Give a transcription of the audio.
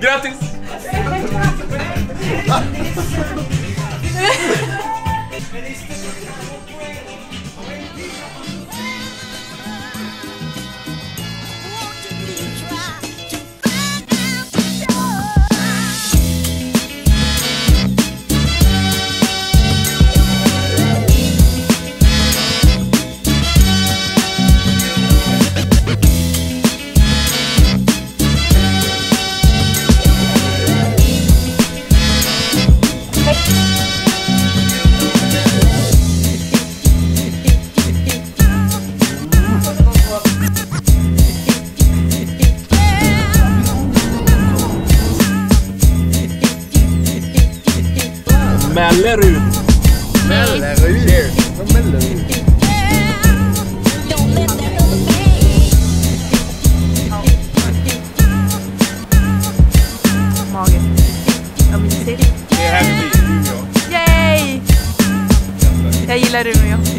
Gratis. Mellerud. Mellerud. Mellerud. Magiskt. Jag minns det. Det är här vi blir, Umeå. Yay! Jag gillar Umeå.